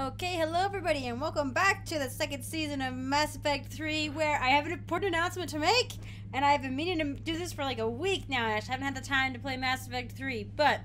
Okay, hello everybody, and welcome back to the second season of Mass Effect 3, where I have an important announcement to make, and I've been meaning to do this for like a week now, and I haven't had the time to play Mass Effect 3, but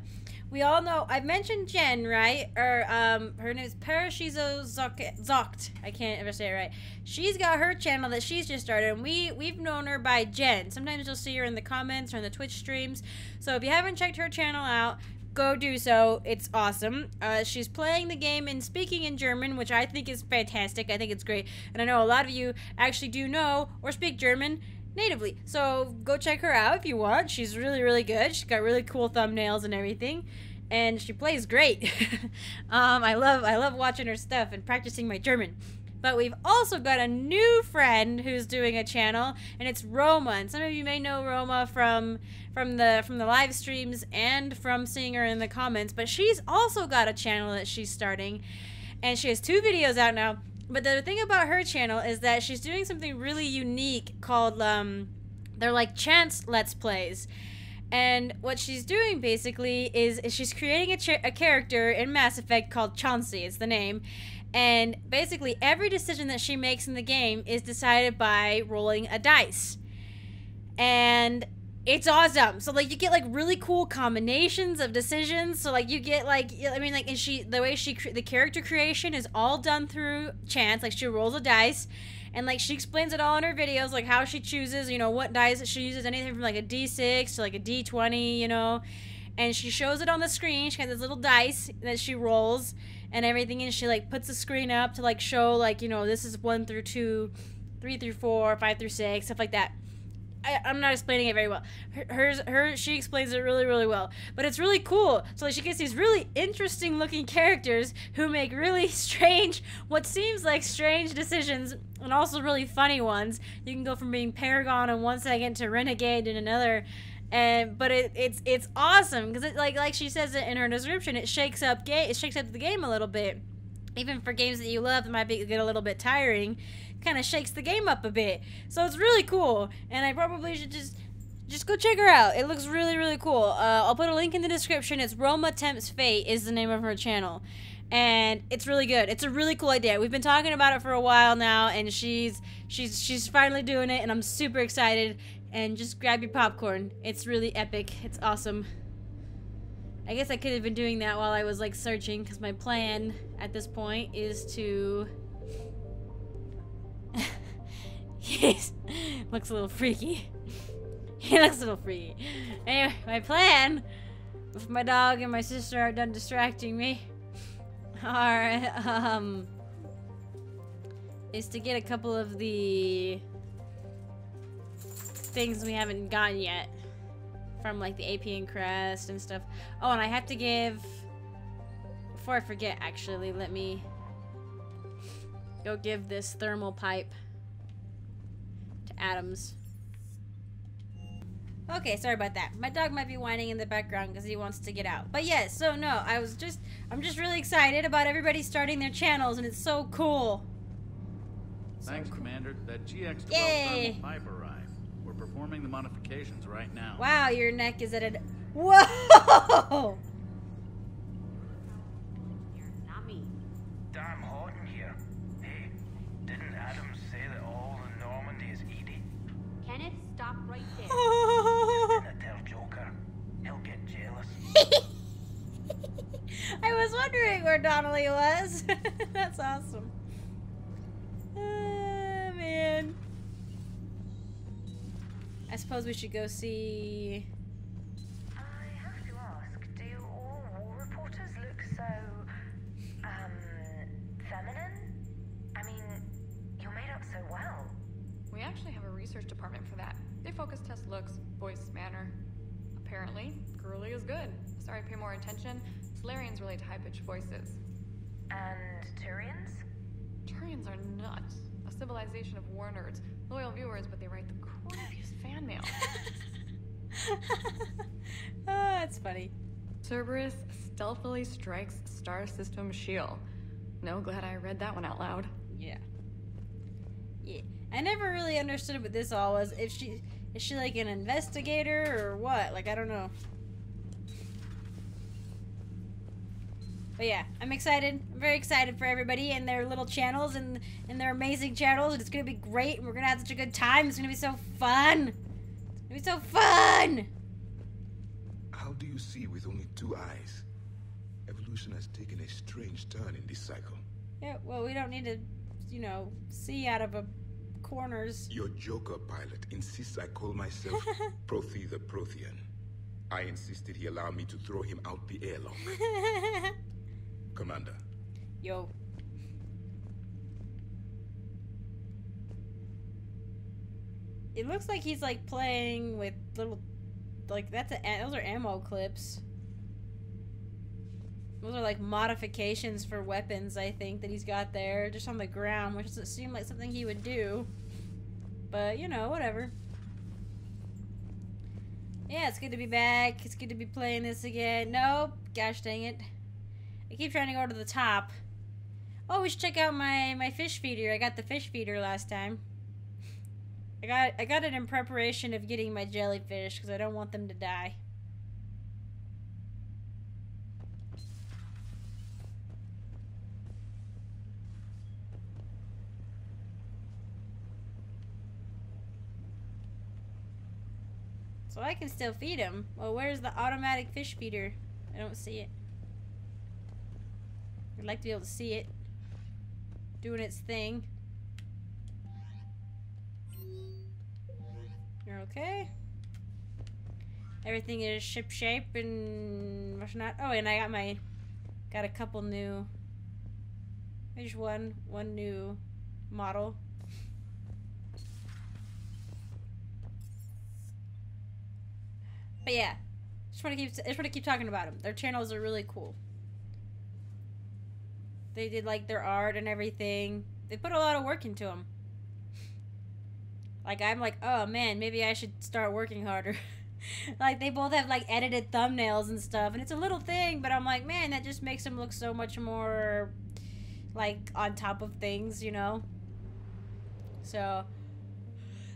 we all know, I've mentioned Jen, right? Or, um, her name is Parashizo zockt. I can't ever say it right. She's got her channel that she's just started, and we, we've known her by Jen. Sometimes you'll see her in the comments or in the Twitch streams, so if you haven't checked her channel out, go do so. It's awesome. Uh, she's playing the game and speaking in German, which I think is fantastic. I think it's great. And I know a lot of you actually do know or speak German natively. So go check her out if you want. She's really, really good. She's got really cool thumbnails and everything. And she plays great. um, I love I love watching her stuff and practicing my German. But we've also got a new friend who's doing a channel, and it's Roma. And some of you may know Roma from from the from the live streams and from seeing her in the comments. But she's also got a channel that she's starting, and she has two videos out now. But the thing about her channel is that she's doing something really unique called um, they're like chance let's plays. And what she's doing basically is, is she's creating a, a character in Mass Effect called Chauncey. It's the name and basically, every decision that she makes in the game is decided by rolling a dice. And it's awesome. So like you get like really cool combinations of decisions. So like you get like I mean like and she the way she the character creation is all done through chance. Like she rolls a dice and like she explains it all in her videos like how she chooses, you know, what dice she uses anything from like a D6 to like a D20, you know. And she shows it on the screen. She has this little dice that she rolls and everything and she like puts the screen up to like show like you know this is one through two three through four five through six stuff like that I, am not explaining it very well. Her, hers, her, she explains it really, really well. But it's really cool. So like, she gets these really interesting looking characters who make really strange, what seems like strange decisions, and also really funny ones. You can go from being Paragon in one second to Renegade in another, and but it, it's it's awesome because it, like like she says it in her description, it shakes up game it shakes up the game a little bit. Even for games that you love that might be get a little bit tiring, kind of shakes the game up a bit. So it's really cool, and I probably should just just go check her out. It looks really really cool. Uh, I'll put a link in the description. It's Roma Tempts Fate is the name of her channel and it's really good. It's a really cool idea. We've been talking about it for a while now, and she's she's she's finally doing it, and I'm super excited and just grab your popcorn. It's really epic. It's awesome. I guess I could have been doing that while I was like searching because my plan at this point is to he looks a little freaky. He looks a little freaky. Anyway, my plan if my dog and my sister are done distracting me are um is to get a couple of the things we haven't gotten yet. From like the Apien Crest and stuff. Oh, and I have to give... Before I forget, actually, let me go give this thermal pipe Adams. Okay, sorry about that. My dog might be whining in the background because he wants to get out. But yes, yeah, so no, I was just, I'm just really excited about everybody starting their channels and it's so cool. Thanks, so cool. Commander. That GX-12 thermal pipe arrived performing the modifications right now. Wow, your neck is at a... Whoa! Stop right there. Just tell Joker. He'll get jealous. I was wondering where Donnelly was. That's awesome. Oh, man. I suppose we should go see... I have to ask, do all war reporters look so... um... feminine? I mean, you're made up so well. We actually have a research department for that. They focus test looks, voice, manner. Apparently, girly is good. Sorry, pay more attention. Salarians relate to high-pitched voices. And Turians? Turians are nuts. A civilization of war nerds. Loyal viewers, but they write the crappiest fan mail. oh, that's funny. Cerberus stealthily strikes star system shield. No, glad I read that one out loud. Yeah. Yeah. I never really understood what this all was. If she is she like an investigator or what? Like I don't know. But yeah, I'm excited. I'm very excited for everybody and their little channels and and their amazing channels. And it's gonna be great. And we're gonna have such a good time. It's gonna be so fun. It's gonna be so fun. How do you see with only two eyes? Evolution has taken a strange turn in this cycle. Yeah. Well, we don't need to, you know, see out of a corners. Your Joker pilot insists I call myself Prothy the Prothean. I insisted he allow me to throw him out the airlock. Commander, Yo. It looks like he's like playing with little, like that's a those are ammo clips. Those are like modifications for weapons, I think, that he's got there, just on the ground, which doesn't seem like something he would do. But you know, whatever. Yeah, it's good to be back. It's good to be playing this again. Nope. Gosh dang it. I keep trying to go to the top. Oh, we should check out my my fish feeder. I got the fish feeder last time. I got I got it in preparation of getting my jellyfish because I don't want them to die. So I can still feed them. Well, where's the automatic fish feeder? I don't see it. I'd like to be able to see it doing its thing. You're okay. Everything is ship shape and what's not. Oh, and I got my got a couple new. There's one one new model. But yeah, just want to keep just want to keep talking about them. Their channels are really cool. They did like their art and everything. They put a lot of work into them. Like I'm like, oh man, maybe I should start working harder. like they both have like edited thumbnails and stuff, and it's a little thing, but I'm like, man, that just makes them look so much more like on top of things, you know. So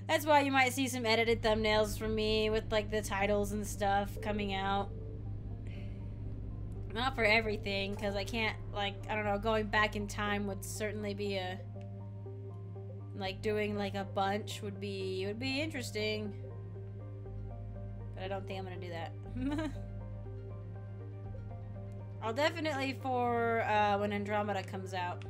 that's why you might see some edited thumbnails from me with like the titles and stuff coming out. Not for everything, because I can't, like, I don't know, going back in time would certainly be a. Like, doing, like, a bunch would be, would be interesting. But I don't think I'm gonna do that. I'll definitely for, uh, when Andromeda comes out.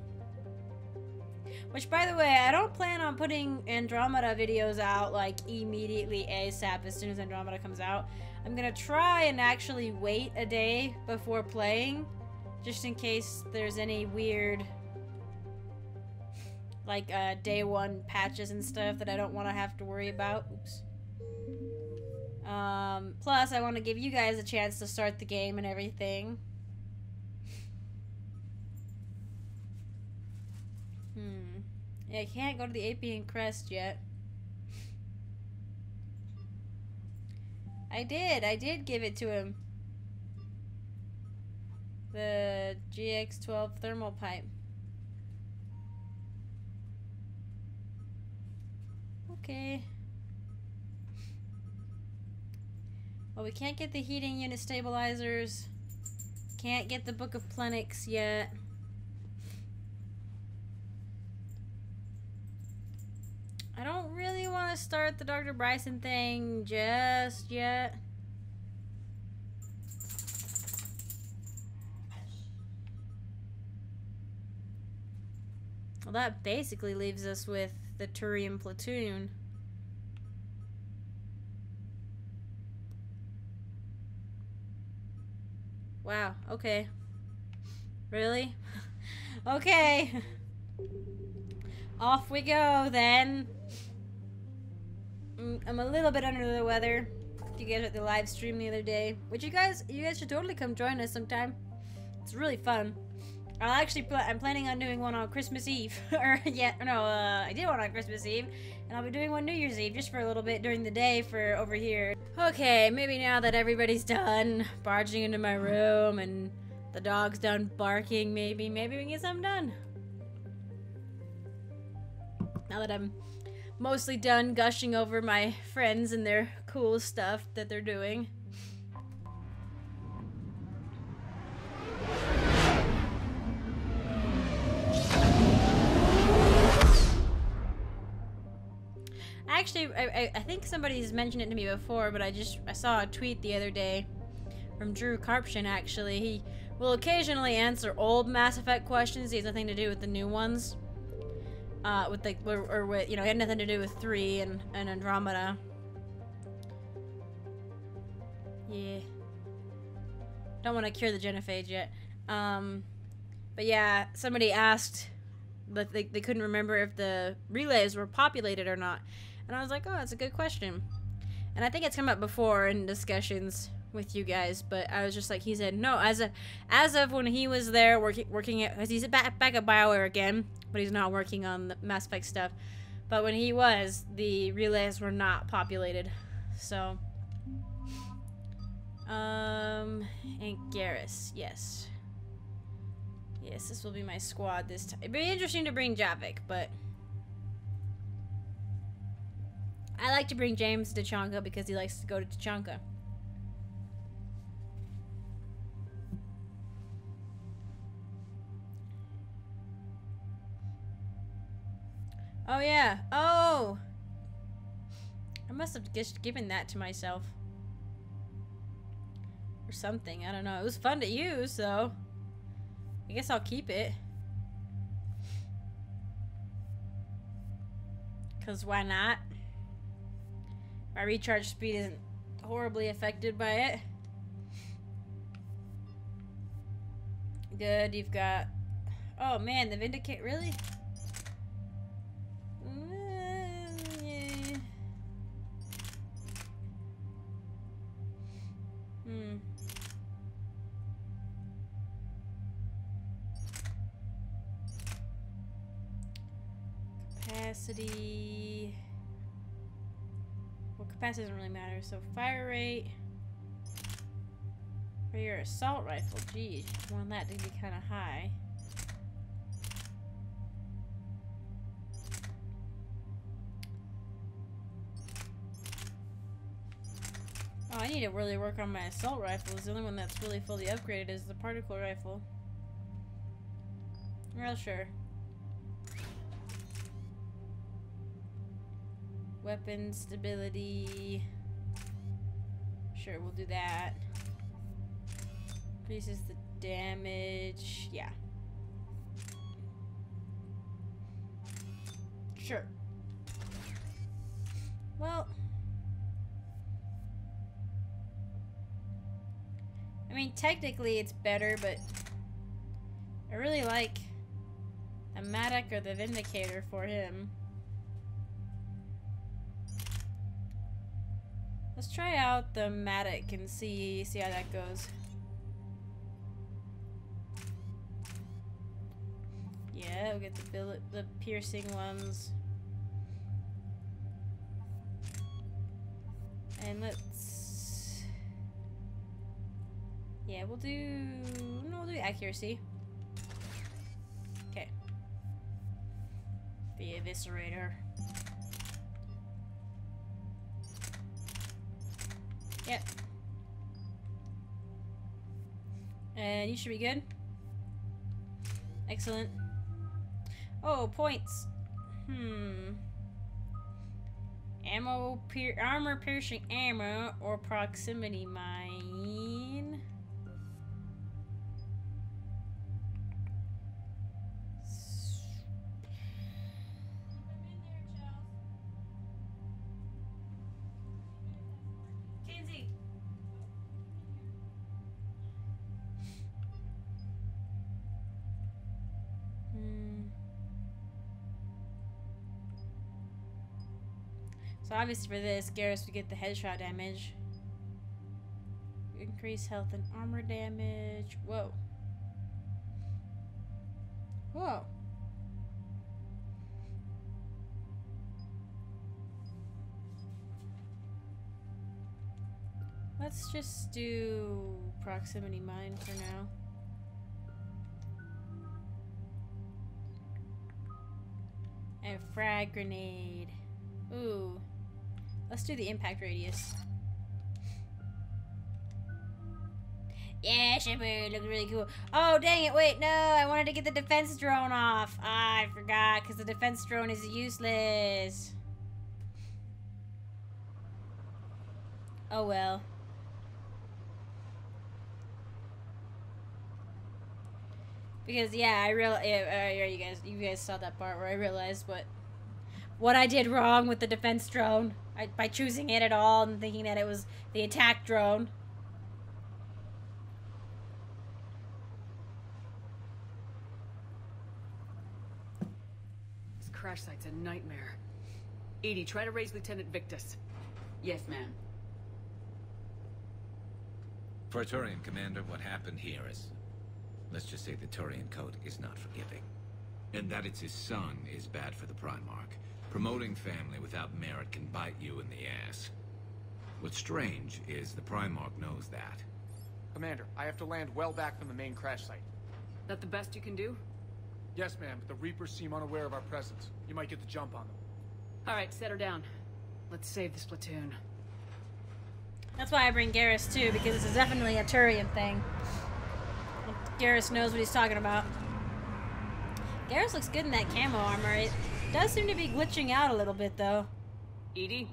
Which, by the way, I don't plan on putting Andromeda videos out, like, immediately ASAP as soon as Andromeda comes out. I'm gonna try and actually wait a day before playing, just in case there's any weird, like, uh, day one patches and stuff that I don't want to have to worry about. Oops. Um, plus, I want to give you guys a chance to start the game and everything. Hmm. Yeah, I can't go to the Apien Crest yet. I did. I did give it to him. The GX12 thermal pipe. Okay. Well, we can't get the heating unit stabilizers. Can't get the Book of Plenix yet. I don't really want to start the Dr. Bryson thing just yet. Well, that basically leaves us with the Turian platoon. Wow, okay. Really? okay. Off we go then. Mm, I'm a little bit under the weather. If you guys at the live stream the other day, which you guys, you guys should totally come join us sometime. It's really fun. I'll actually, pl I'm planning on doing one on Christmas Eve, or yeah, no, uh, I did one on Christmas Eve, and I'll be doing one New Year's Eve just for a little bit during the day for over here. Okay, maybe now that everybody's done barging into my room and the dog's done barking, maybe, maybe we can get something done. Now that I'm mostly done gushing over my friends and their cool stuff that they're doing. Actually, I, I think somebody's mentioned it to me before, but I just I saw a tweet the other day from Drew Karpyshyn, actually. He will occasionally answer old Mass Effect questions. He has nothing to do with the new ones. Uh, with the or, or with you know, he had nothing to do with three and and Andromeda. Yeah. Don't want to cure the genophage yet. Um, but yeah, somebody asked but they, they couldn't remember if the relays were populated or not. And I was like, oh, that's a good question. And I think it's come up before in discussions with you guys, but I was just like, he said, no, as of, as of when he was there working, working at, because he's back, back at BioWare again, but he's not working on the Mass Effect stuff. But when he was, the relays were not populated. So, um, and Garrus, yes. Yes, this will be my squad this time. It'd be interesting to bring Javik, but... I like to bring James to Tuchanka because he likes to go to Tuchanka. Oh, yeah. Oh! I must have just given that to myself. Or something. I don't know. It was fun to use, so... I guess I'll keep it. Because why not? My recharge speed isn't horribly affected by it. Good, you've got... Oh man, the Vindicate, really? Hmm. Capacity... Well, capacity doesn't really matter. So fire rate... For your assault rifle, geez, you want that to be kind of high. Need to really work on my assault rifle. The only one that's really fully upgraded is the particle rifle. Well, sure. Weapon stability. Sure, we'll do that. Increases the damage. Yeah. Sure. Well. Mean, technically it's better, but I really like the Mattock or the Vindicator for him. Let's try out the Mattock and see see how that goes. Yeah, we'll get the billet, the piercing ones. And let's Yeah, we'll do no, we'll do accuracy. Okay. The eviscerator. Yep. And you should be good. Excellent. Oh, points. Hmm. Ammo, pier armor piercing ammo, or proximity mine. Obviously for this, Garrus would get the headshot damage. Increase health and armor damage. Whoa. Whoa. Let's just do proximity mine for now. And frag grenade. Ooh. Let's do the impact radius. Yeah, Shepard looks really cool. Oh, dang it, wait, no, I wanted to get the defense drone off. Ah, I forgot, because the defense drone is useless. Oh well. Because yeah, I real uh, you guys you guys saw that part where I realized what what I did wrong with the defense drone I, by choosing it at all and thinking that it was the attack drone. This crash site's a nightmare. EDI, try to raise Lieutenant Victus. Yes, ma'am. Praetorian Commander, what happened here is... Let's just say the Turian Code is not forgiving. And that it's his son is bad for the Primarch. Promoting family without merit can bite you in the ass. What's strange is the Primarch knows that. Commander, I have to land well back from the main crash site. That the best you can do? Yes, ma'am, but the Reapers seem unaware of our presence. You might get the jump on them. Alright, set her down. Let's save this platoon. That's why I bring Garrus too, because this is definitely a Turian thing. Garrus knows what he's talking about. Garrus looks good in that camo armor. It does seem to be glitching out a little bit, though. EDI?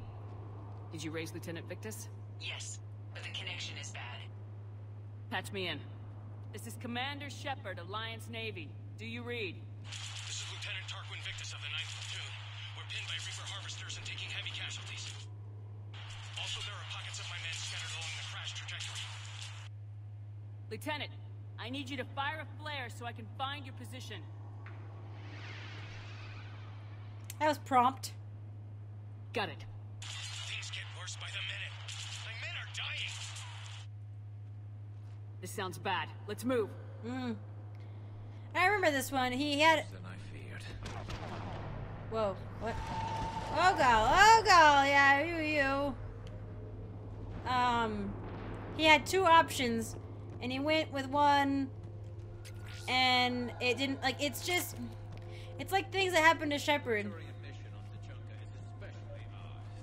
Did you raise Lieutenant Victus? Yes, but the connection is bad. Patch me in. This is Commander Shepard, Alliance Navy. Do you read? This is Lieutenant Tarquin Victus of the 9th Platoon. We're pinned by Reaper harvesters and taking heavy casualties. Also, there are pockets of my men scattered along the crash trajectory. Lieutenant, I need you to fire a flare so I can find your position. That was prompt. Got it. Things get worse by the minute. My men are dying. This sounds bad. Let's move. Mm. I remember this one. He had. Than I feared. Whoa. What? Oh god. Oh god. Yeah, you, you. Um, he had two options, and he went with one, and it didn't. Like, it's just. It's like things that happened to Shepard.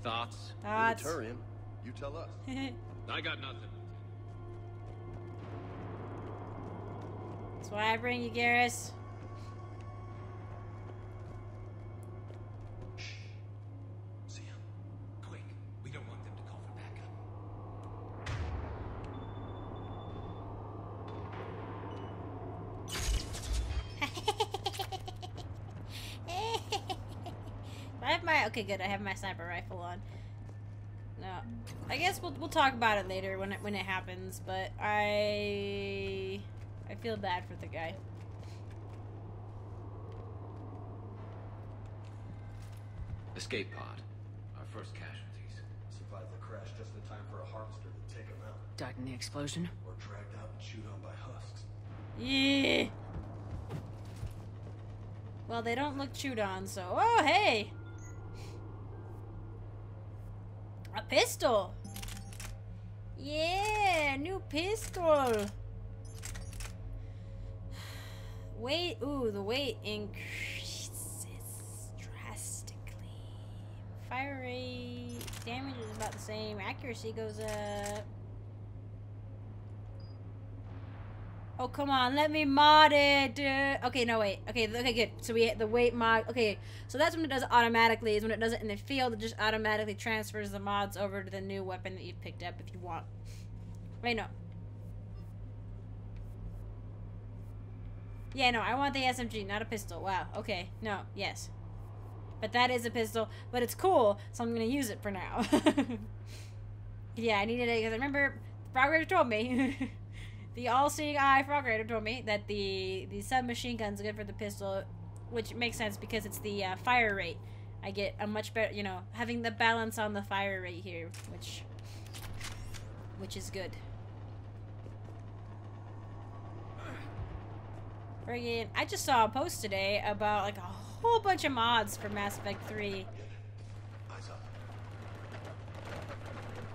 Thoughts? Thoughts. Turian, you tell us. I got nothing. That's why I bring you, Garrus. Sam, quick. We don't want them to call for backup. I have my okay, good. I have my sniper rifle on. No, I guess we'll we'll talk about it later when it when it happens. But I I feel bad for the guy. Escape pod. Our first casualties. Survived the crash just in time for a harvester to take him out. Died in the explosion? Or dragged out and chewed on by husks. Yeah. Well, they don't look chewed on, so oh hey, a pistol. Yeah, new pistol. Weight, ooh, the weight increases drastically. Fire rate, damage is about the same. Accuracy goes up. Oh come on, let me mod it. Uh, okay, no wait. Okay, okay, good. So we hit the weight mod. Okay, so that's when it does it automatically. Is when it does it in the field, it just automatically transfers the mods over to the new weapon that you've picked up if you want. Wait, no. Yeah, no, I want the SMG, not a pistol. Wow. Okay, no, yes. But that is a pistol, but it's cool, so I'm gonna use it for now. yeah, I needed it because I remember Frog Raider told me. the all-seeing eye Frog Raider told me that the the submachine gun's good for the pistol, which makes sense because it's the uh, fire rate. I get a much better, you know, having the balance on the fire rate here, which which is good. Friggin', I just saw a post today about like a whole bunch of mods for Mass Effect 3.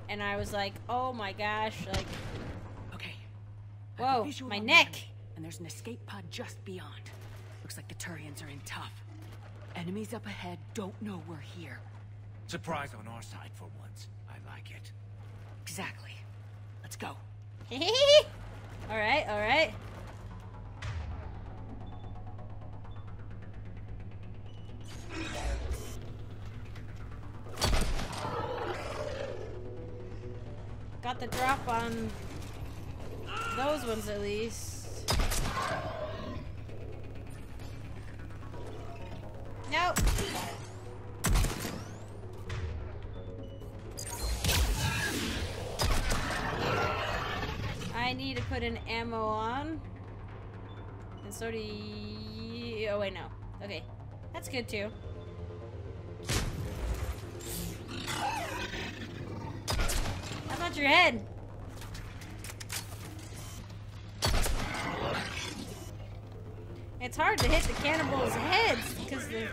And I was like, oh my gosh, like, Whoa, my neck. enemy, And there's an escape pod just beyond. Looks like the Turians are in tough. Enemies up ahead don't know we're here. Surprise on our side for once. I like it. Exactly. Let's go. alright, alright. got the drop on those ones at least. Nope. I need to put an ammo on. And so do you. Oh, wait, no. Okay. That's good too. How about your head? Hard to hit the cannibals' heads because they're.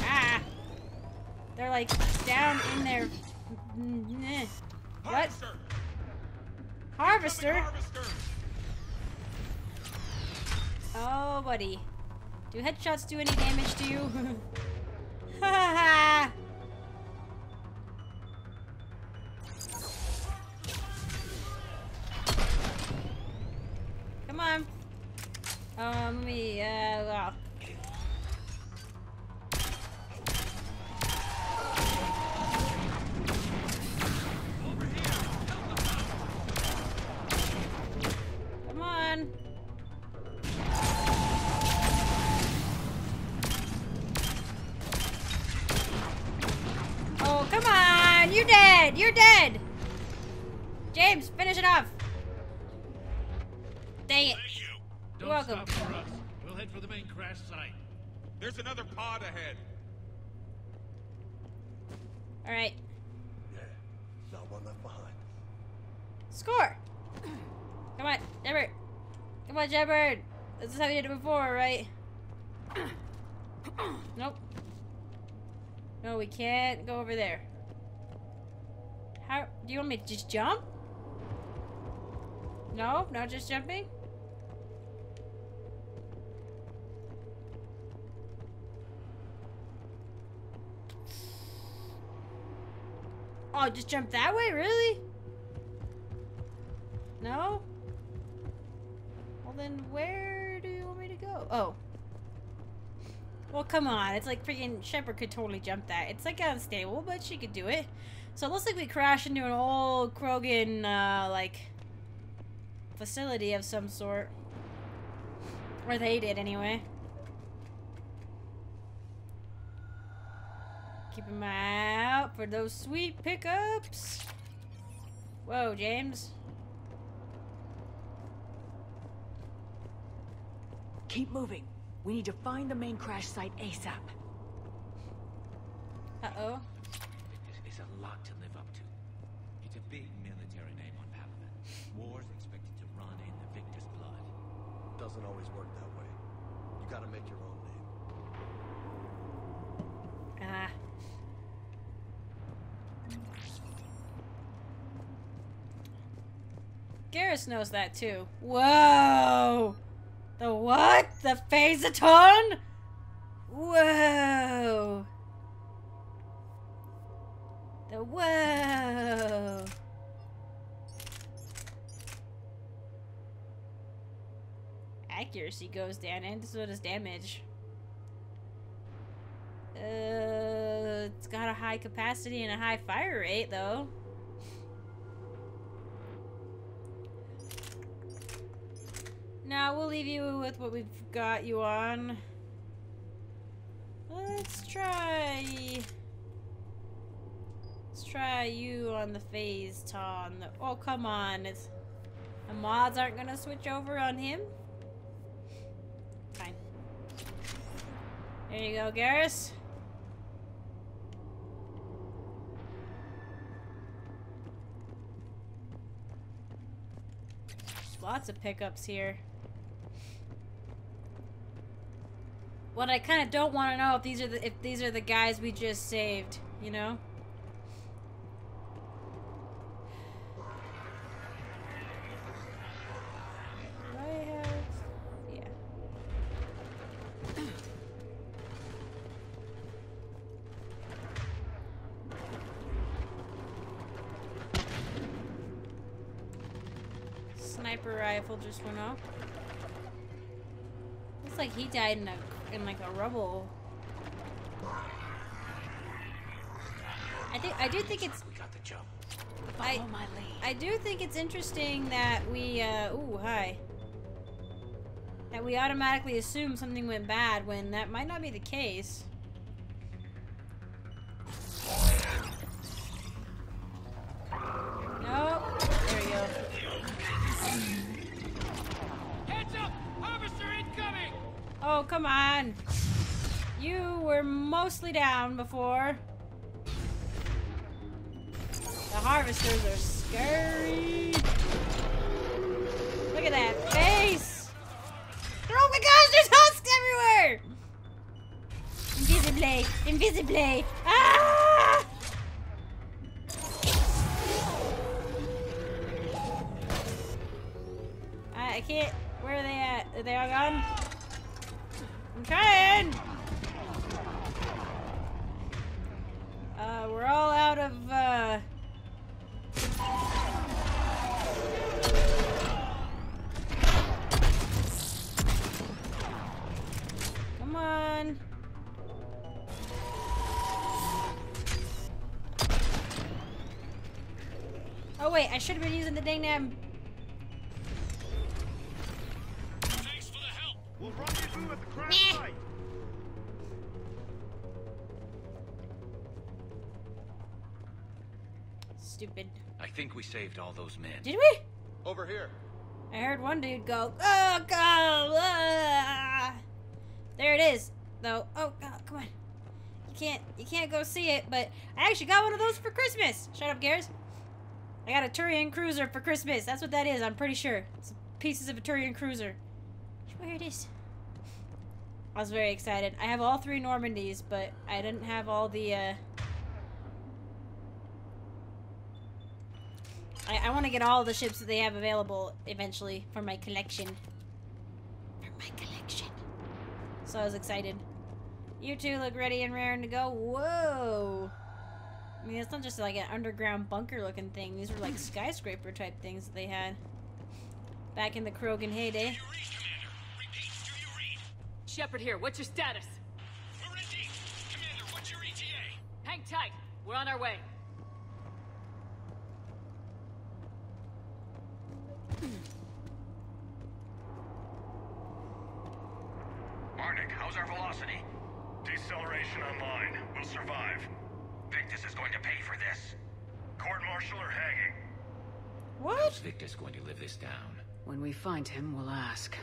Ah! They're like down in their. What? Harvester? Oh, buddy. Do headshots do any damage to you? Ha ha! Um, Shepard! This is how we did it before, right? nope. No, we can't go over there. How? Do you want me to just jump? No? Not just jumping? Oh, just jump that way? Really? No? Then, where do you want me to go? Oh. Well, come on. It's like freaking Shepard could totally jump that. It's like unstable, but she could do it. So it looks like we crashed into an old Krogan, uh, like, facility of some sort. Or they did, anyway. Keep an eye out for those sweet pickups. Whoa, James. Keep moving. We need to find the main crash site ASAP. Uh-oh. It's a lot to live up to. It's a big military name on Palaven. War's expected to run in the victor's blood. Doesn't always work that way. You gotta make your own name. Ah. Garrus knows that too. Whoa! The what? The Phaeston? Whoa! The whoa! Accuracy goes down and so does damage. Uh, it's got a high capacity and a high fire rate, though. Now we'll leave you with what we've got you on. Let's try. Let's try you on the Phaeston. Oh come on! It's the mods aren't gonna switch over on him. Fine. There you go, Garrus. Lots of pickups here. What I kind of don't want to know if these are the if these are the guys we just saved, you know? Sniper rifle just went off. Looks like he died in a in like a rubble. I think I do think it's We got the jump. I, I do think it's interesting that we, uh, ooh, hi. That we automatically assume something went bad when that might not be the case. Come on. You were mostly down before. The harvesters are scary. Look at that face. Oh my gosh, there's husks everywhere. Invisibly, invisibly. Saved all those men. Did we? Over here. I heard one dude go, oh god, ah." there it is, though. Oh god, come on. You can't, you can't go see it, but I actually got one of those for Christmas. Shut up, Garrus. I got a Turian cruiser for Christmas. That's what that is. I'm pretty sure. It's pieces of a Turian cruiser. Where it is? I was very excited. I have all three Normandies, but I didn't have all the. Uh... I, I want to get all the ships that they have available eventually for my collection. For my collection. So I was excited. You two look ready and raring to go. Whoa! I mean, it's not just like an underground bunker looking thing. These were like hmm. skyscraper type things that they had back in the Krogan heyday. Shepard here. What's your status? We're in deep. Commander, what's your ETA? Hang tight. We're on our way. Marnik, how's our velocity? Deceleration online. We'll survive. Victus is going to pay for this. Court martial or hanging? What? How's Victor's going to live this down? When we find him, we'll ask.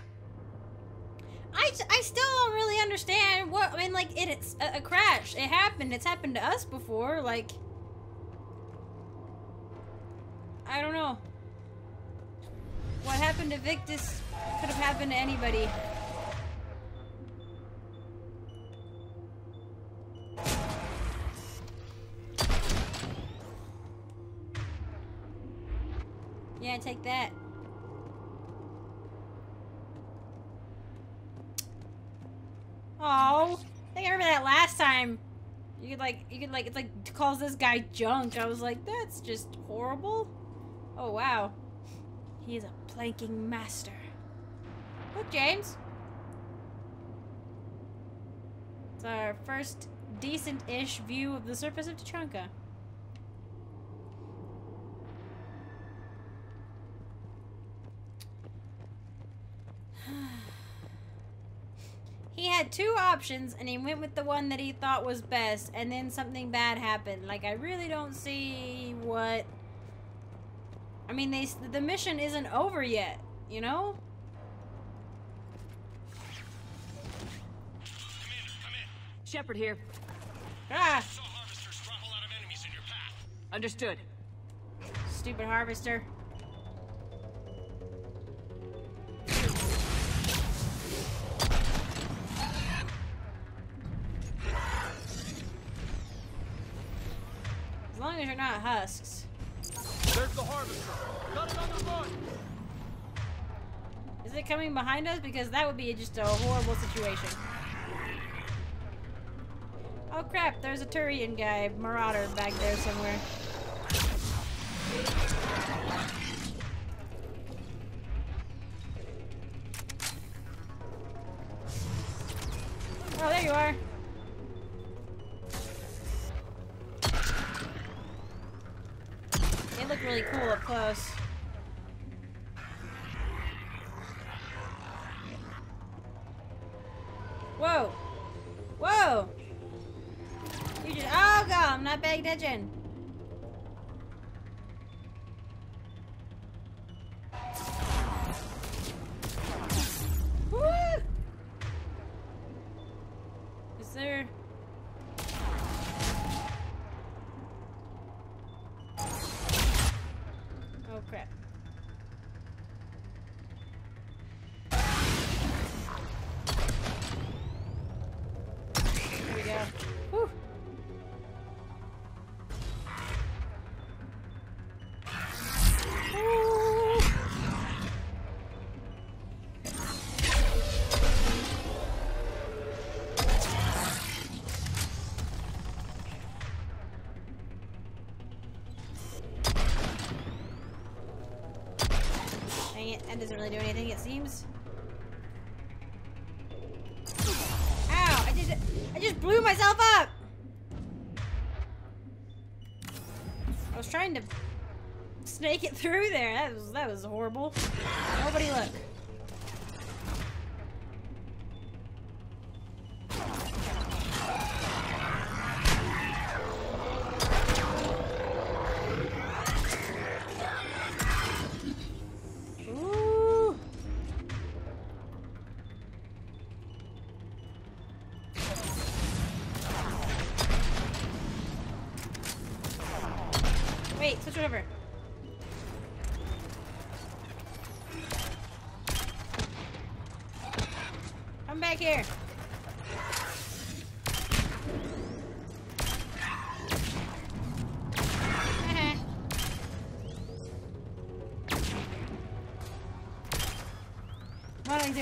I, I still don't really understand what I mean. Like it, it's a, a crash. It happened. It's happened to us before. Like I don't know. What happened to Victus could have happened to anybody. Yeah, take that. Oh, I think I remember that last time. You could like, you could like, it's like calls this guy junk. I was like, that's just horrible. Oh wow, he is a planking master. Look, James. It's our first decent-ish view of the surface of Tuchanka. He had two options and he went with the one that he thought was best and then something bad happened. Like I really don't see what I mean they the mission isn't over yet, you know? Shepard here. Ah, Understood. stupid harvester. As long as you're not husks. There's the harvester. Is it coming behind us? Because that would be just a horrible situation. Oh crap, there's a Turian guy, Marauder, back there somewhere. Oh, there you are. Close. Whoa! Whoa! You just- Oh god, I'm not paying attention. Doesn't really do anything, it seems. Ow! I just, I just blew myself up! I was trying to snake it through there. That was, that was horrible. Nobody look.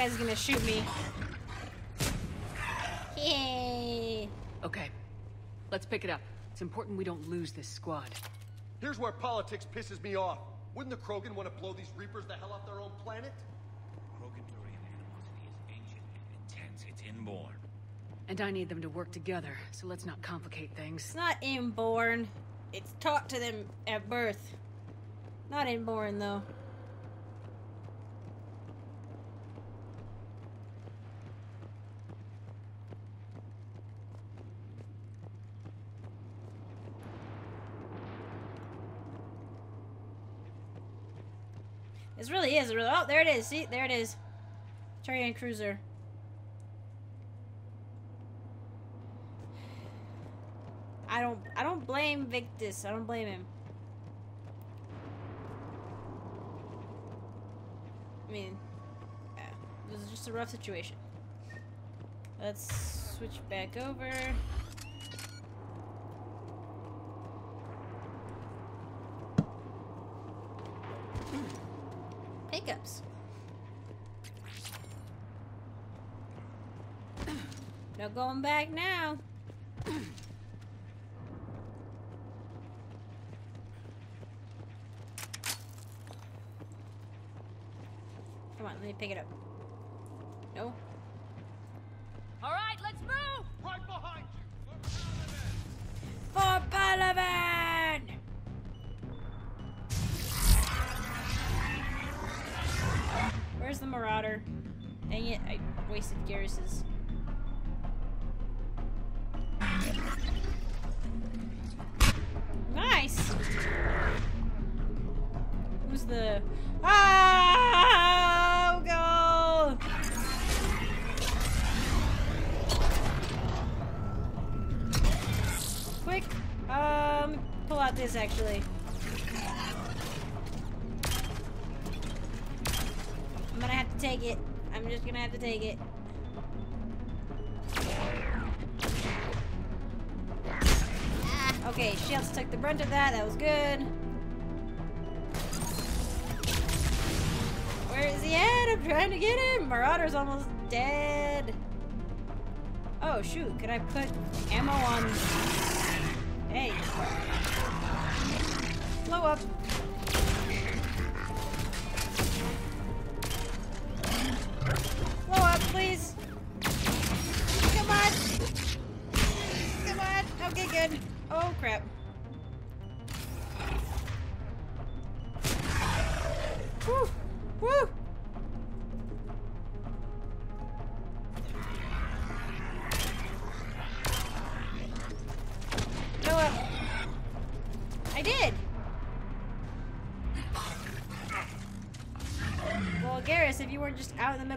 Guys is gonna shoot me. Yay! Okay, let's pick it up. It's important we don't lose this squad. Here's where politics pisses me off. Wouldn't the Krogan want to blow these Reapers the hell off their own planet? Krogan-Turian animosity is ancient and intense. It's inborn. And I need them to work together, so let's not complicate things. It's not inborn. It's taught to them at birth. Not inborn, though. This really is. Really, oh, there it is. See, there it is. Turian cruiser. I don't. I don't blame Victus. I don't blame him. I mean, yeah, it was just a rough situation. Let's switch back over. Going back now. Come on, let me pick it up. Quick, um, pull out this actually. I'm gonna have to take it. I'm just gonna have to take it. Ah, okay, Shields took the brunt of that. That was good. Where is he at? I'm trying to get him. Marauder's almost dead. Oh shoot, could I put ammo on Hey. Blow up.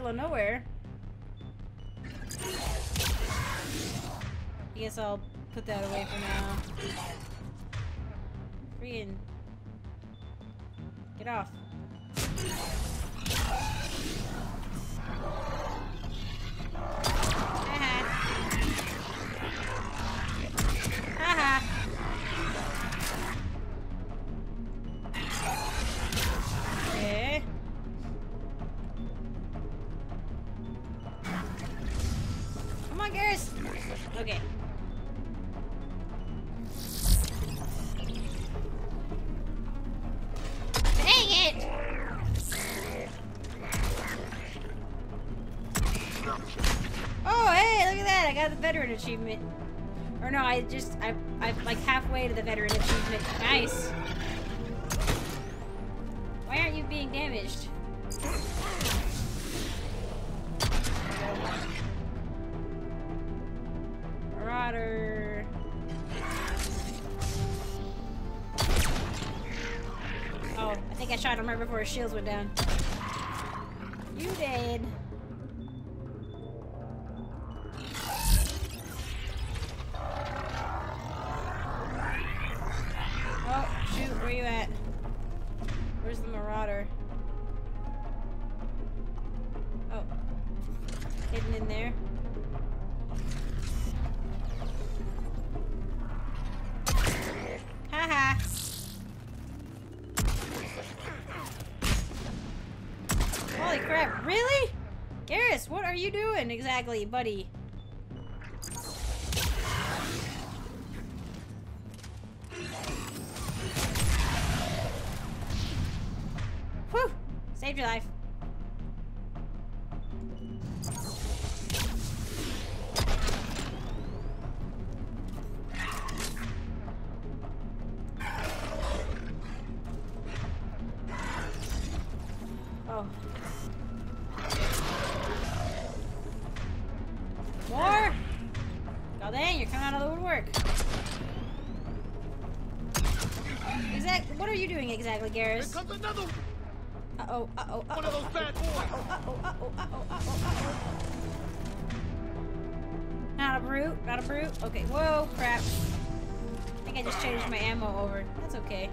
Middle of nowhere. I guess I'll put that away for now. Freaking. Get off. Achievement. Or no, I just I I'm like halfway to the veteran achievement. Nice. Why aren't you being damaged? Marauder. Oh, I think I shot him right before his shields went down. Doing buddy? Whew! Saved your life. Garrus? Here comes another Uh oh. Uh oh. Uh one of those bad boys. oh. Uh oh. Uh oh. Uh oh. Uh oh. Not a brute. Not a brute. Okay. Whoa. Crap. I think I just changed my ammo over. That's okay.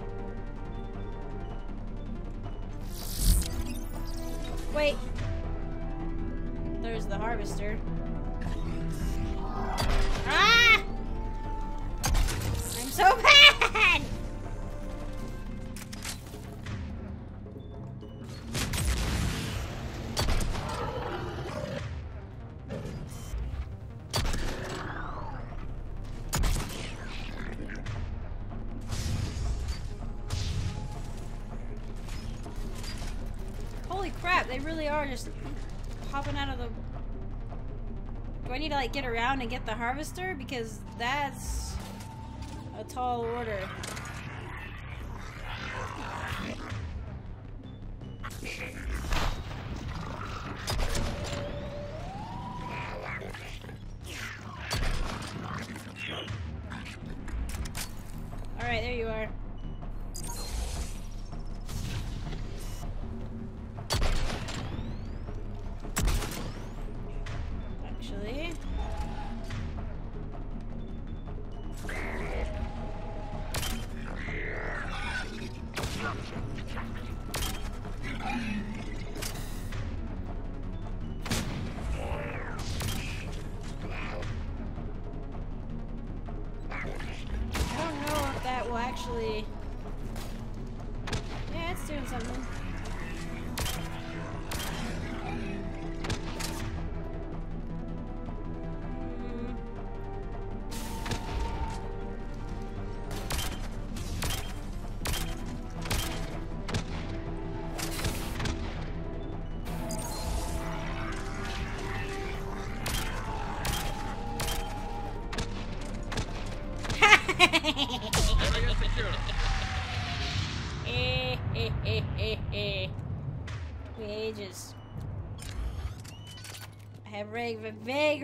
Wait. There's the harvester. Are just popping out of the... Do I need to like get around and get the harvester? Because that's a tall order.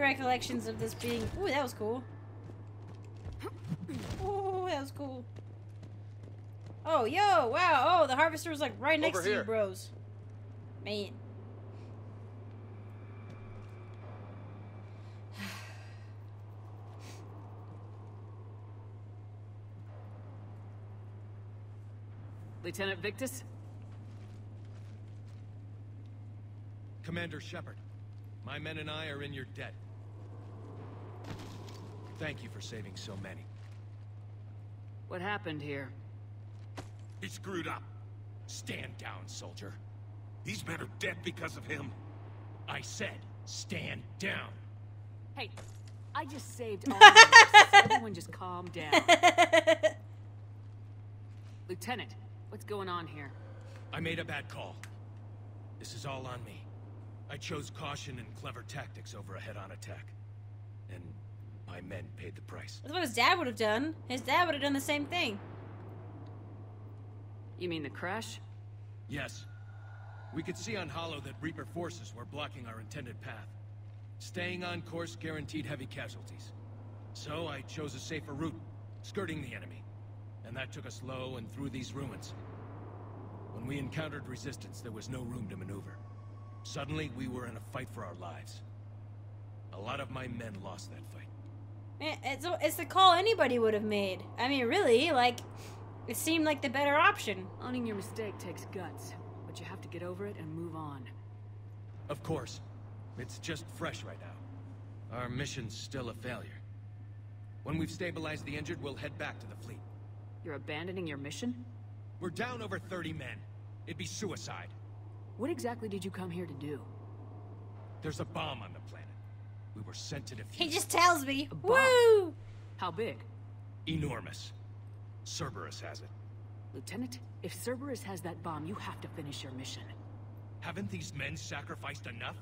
recollections of this being... Ooh, that was cool. Ooh, that was cool. Oh, yo, wow. Oh, the harvester was like right next to you, bros. Man. Lieutenant Victus? Commander Shepard, my men and I are in your debt. Thank you for saving so many. What happened here? He screwed up. Stand down, soldier. These men are dead because of him. I said, stand down. Hey, I just saved all lives. Everyone just calm down. Lieutenant, what's going on here? I made a bad call. This is all on me. I chose caution and clever tactics over a head-on attack. And my men paid the price. That's what his dad would have done. His dad would have done the same thing. You mean the crash? Yes. We could see on holo that Reaper forces were blocking our intended path. Staying on course guaranteed heavy casualties. So I chose a safer route, skirting the enemy. And that took us low and through these ruins. When we encountered resistance, there was no room to maneuver. Suddenly, we were in a fight for our lives. A lot of my men lost that fight. Man, it's, it's the call anybody would have made. I mean, really, like, it seemed like the better option. Owning your mistake takes guts, but you have to get over it and move on. Of course. It's just fresh right now. Our mission's still a failure. When we've stabilized the injured, we'll head back to the fleet. You're abandoning your mission? We're down over 30 men. It'd be suicide. What exactly did you come here to do? There's a bomb on the planet. We were sent to defuse. He just tells me. Woo! How big? Enormous. Cerberus has it. Lieutenant, if Cerberus has that bomb, you have to finish your mission. Haven't these men sacrificed enough?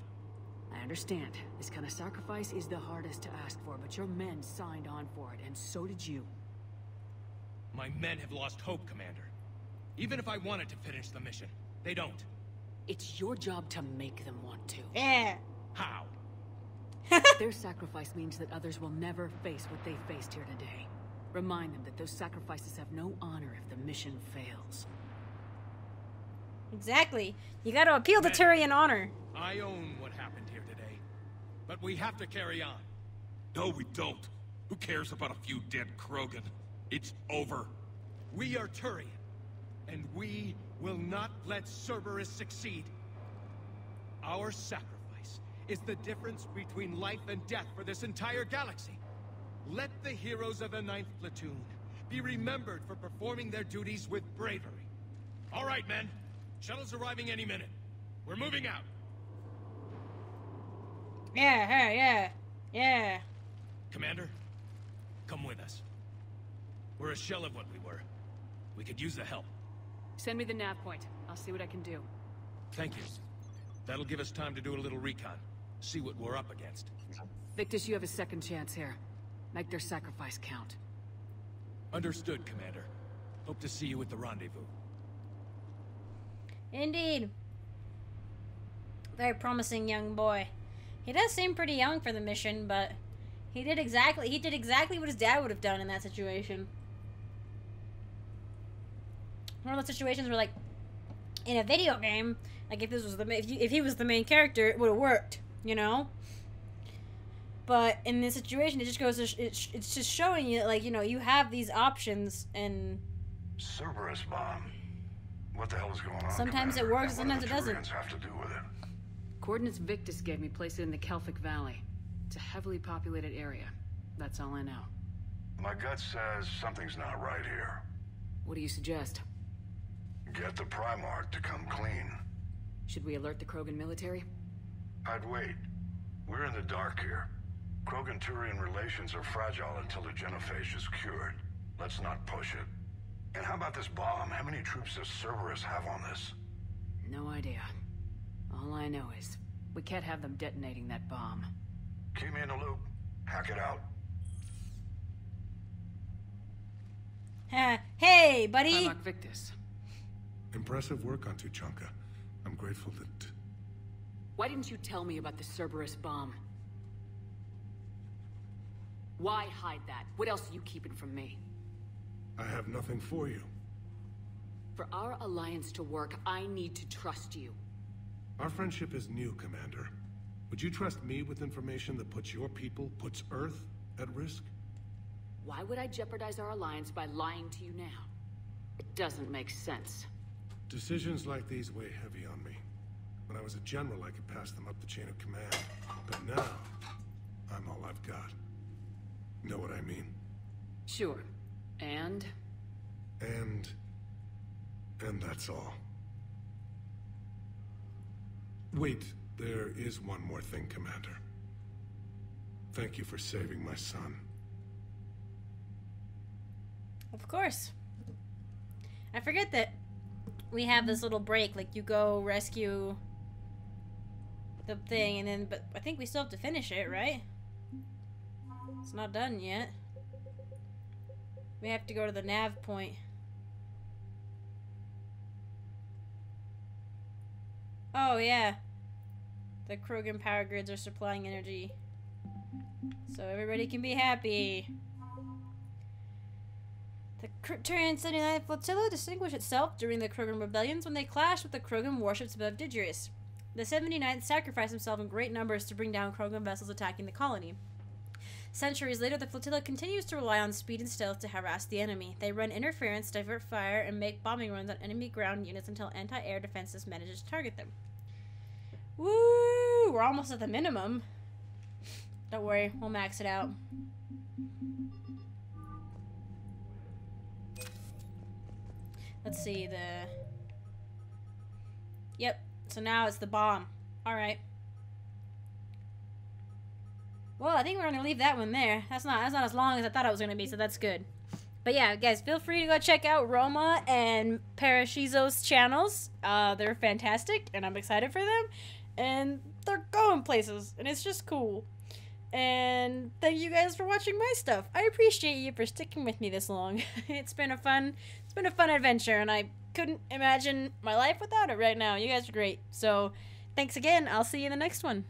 I understand. This kind of sacrifice is the hardest to ask for, but your men signed on for it, and so did you. My men have lost hope, Commander. Even if I wanted to finish the mission, they don't. It's your job to make them want to. Yeah. How? Their sacrifice means that others will never face what they faced here today. Remind them that those sacrifices have no honor if the mission fails. Exactly. You gotta appeal to Turian honor. I own what happened here today. But we have to carry on. No, we don't. Who cares about a few dead Krogan? It's over. We are Turian. And we will not let Cerberus succeed. Our sacrifice is the difference between life and death for this entire galaxy. Let the heroes of the 9th Platoon be remembered for performing their duties with bravery. All right, men. Shuttle's arriving any minute. We're moving out. Yeah, yeah, yeah. Yeah. Commander, come with us. We're a shell of what we were. We could use the help. Send me the nav point. I'll see what I can do. Thank you. That'll give us time to do a little recon. See what we're up against. Victus, you have a second chance here. Make their sacrifice count. Understood, Commander. Hope to see you at the rendezvous. Indeed. Very promising young boy. He does seem pretty young for the mission, but he did exactly he did exactly what his dad would have done in that situation. One of those situations where like in a video game, like if this was the if, you, if he was the main character, it would have worked, you know. But in this situation, it just goes. To sh- it's it's just showing you that like you know you have these options and. Cerberus bomb. What the hell is going on? Sometimes Commander? it works, And sometimes do it doesn't. Turians have to do with it? Coordinates Victus gave me place it in the Kelphic Valley. It's a heavily populated area. That's all I know. My gut says something's not right here. What do you suggest? Get the Primarch to come clean. Should we alert the Krogan military? I'd wait. We're in the dark here. Krogan-Turian relations are fragile until the genophage is cured. Let's not push it. And how about this bomb? How many troops does Cerberus have on this? No idea. All I know is we can't have them detonating that bomb. Keep me in the loop. Hack it out. Ha- hey, buddy. Primarch Victus. Impressive work on Tuchanka. I'm grateful that... Why didn't you tell me about the Cerberus bomb? Why hide that? What else are you keeping from me? I have nothing for you. For our alliance to work, I need to trust you. Our friendship is new, Commander. Would you trust me with information that puts your people, puts Earth, at risk? Why would I jeopardize our alliance by lying to you now? It doesn't make sense. Decisions like these weigh heavy on me. When I was a general, I could pass them up the chain of command. But now, I'm all I've got. Know what I mean? Sure. And? And... And that's all. Wait, there is one more thing, Commander. Thank you for saving my son. Of course. I forget that we have this little break. Like, you go rescue the thing, and then, but I think we still have to finish it, right? It's not done yet. We have to go to the nav point. Oh, yeah. The Krogan power grids are supplying energy. So everybody can be happy. The Turian 79th Flotilla distinguished itself during the Krogan rebellions when they clashed with the Krogan warships above Digeris. The 79th sacrificed himself in great numbers to bring down Krogan vessels attacking the colony. Centuries later, the flotilla continues to rely on speed and stealth to harass the enemy. They run interference, divert fire, and make bombing runs on enemy ground units until anti-air defenses manage to target them. Woo! We're almost at the minimum. Don't worry, we'll max it out. Let's see, the... Yep, so now it's the bomb. Alright. Well, I think we're gonna leave that one there. That's not that's not as long as I thought it was gonna be, so that's good. But yeah, guys, feel free to go check out Roma and Parashizo's channels. Uh, they're fantastic, and I'm excited for them. And they're going places, and it's just cool. And thank you guys for watching my stuff. I appreciate you for sticking with me this long. it's been a fun, it's been a fun adventure, and I couldn't imagine my life without it right now. You guys are great. So, thanks again. I'll see you in the next one.